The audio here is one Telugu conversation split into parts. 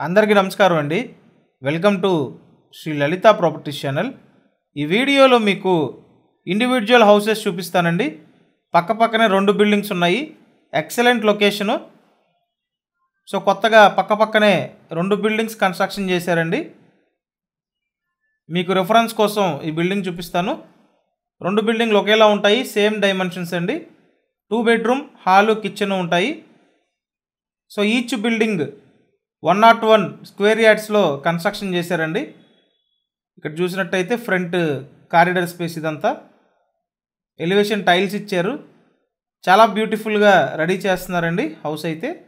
అందరికీ నమస్కారం అండి. Welcome to Sri Lalitha properties channel ఈ వీడియోలో మీకు ఇండివిజువల్ హౌసెస్ చూపిస్తానండి. పక్క పక్కనే రెండు బిల్డింగ్స్ ఉన్నాయి. ఎక్సలెంట్ లొకేషను సో కొత్తగా పక్క పక్కనే రెండు బిల్డింగ్స్ కన్స్ట్రక్షన్ చేశారండి. మీకు రిఫరెన్స్ కోసం ఈ బిల్డింగ్ చూపిస్తాను. రెండు బిల్డింగ్లు ఒకేలా ఉంటాయి సేమ్ డైమెన్షన్స్ అండి. టూ బెడ్రూమ్ హాలు కిచెన్ ఉంటాయి. So each building one not one square యార్డ్స్లో construction చేశారండి. ఇక్కడ చూసినట్టయితే ఫ్రంట్ కారిడర్ స్పేస్ ఇదంతా. ఎలివేషన్ టైల్స్ ఇచ్చారు. చాలా బ్యూటిఫుల్గా రెడీ చేస్తున్నారండి హౌస్ అయితే.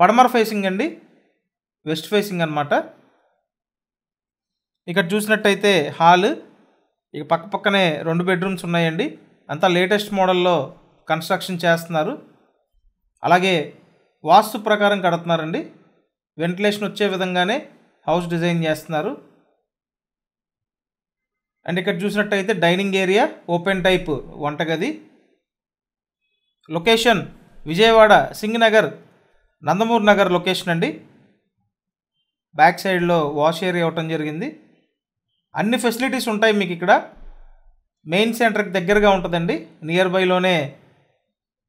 పడమర ఫేసింగ్ అండి. వెస్ట్ ఫేసింగ్ అనమాట ఇక్కడ చూసినట్టయితే హాల్. ఇక పక్క పక్కనే రెండు బెడ్రూమ్స్ ఉన్నాయండి. అంతా లేటెస్ట్ మోడల్లో కన్స్ట్రక్షన్ చేస్తున్నారు. అలాగే వాస్తు ప్రకారం కడుతున్నారండి. వెంటిలేషన్ వచ్చే విధంగానే హౌస్ డిజైన్ చేస్తున్నారు. అండ్ ఇక్కడ చూసినట్టయితే డైనింగ్ ఏరియా ఓపెన్ టైప్ వంటగది. లొకేషన్ విజయవాడ సింగనగర్ నందమూర్ నగర్ లొకేషన్ అండి. బ్యాక్ సైడ్లో వాష్ ఏరియా ఇవ్వటం జరిగింది. అన్ని ఫెసిలిటీస్ ఉంటాయి మీకు ఇక్కడ. మెయిన్ సెంటర్కి దగ్గరగా ఉంటుందండి. నియర్ బైలోనే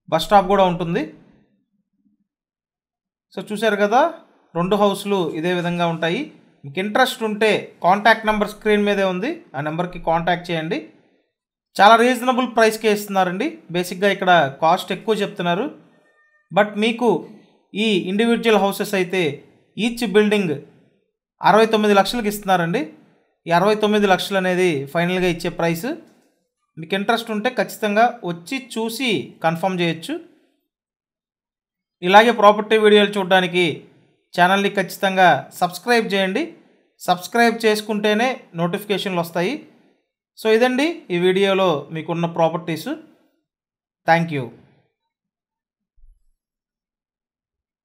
బస్ స్టాప్ కూడా ఉంటుంది. సో చూశారు కదా రెండు హౌస్లు ఇదే విధంగా ఉంటాయి. మీకు ఇంట్రెస్ట్ ఉంటే కాంటాక్ట్ నెంబర్ స్క్రీన్ మీదే ఉంది. ఆ నెంబర్కి కాంటాక్ట్ చేయండి. చాలా రీజనబుల్ ప్రైస్కే ఇస్తున్నారండి. బేసిక్గా ఇక్కడ కాస్ట్ ఎక్కువ చెప్తున్నారు. బట్ మీకు ఈ ఇండివిజువల్ హౌసెస్ అయితే ఈచ్ బిల్డింగ్ అరవై తొమ్మిది లక్షలకి ఇస్తున్నారండి. ఈ అరవై తొమ్మిది లక్షలు అనేది ఫైనల్గా ఇచ్చే ప్రైస్. మీకు ఇంట్రెస్ట్ ఉంటే ఖచ్చితంగా వచ్చి చూసి కన్ఫర్మ్ చేయొచ్చు. ఇలాగే ప్రాపర్టీ వీడియోలు చూడడానికి ఛానల్ని ఖచ్చితంగా సబ్స్క్రైబ్ చేయండి. సబ్స్క్రైబ్ చేసుకుంటేనే నోటిఫికేషన్లు వస్తాయి. సో ఇదండి ఈ వీడియోలో మీకున్న ప్రాపర్టీస్. Thank you.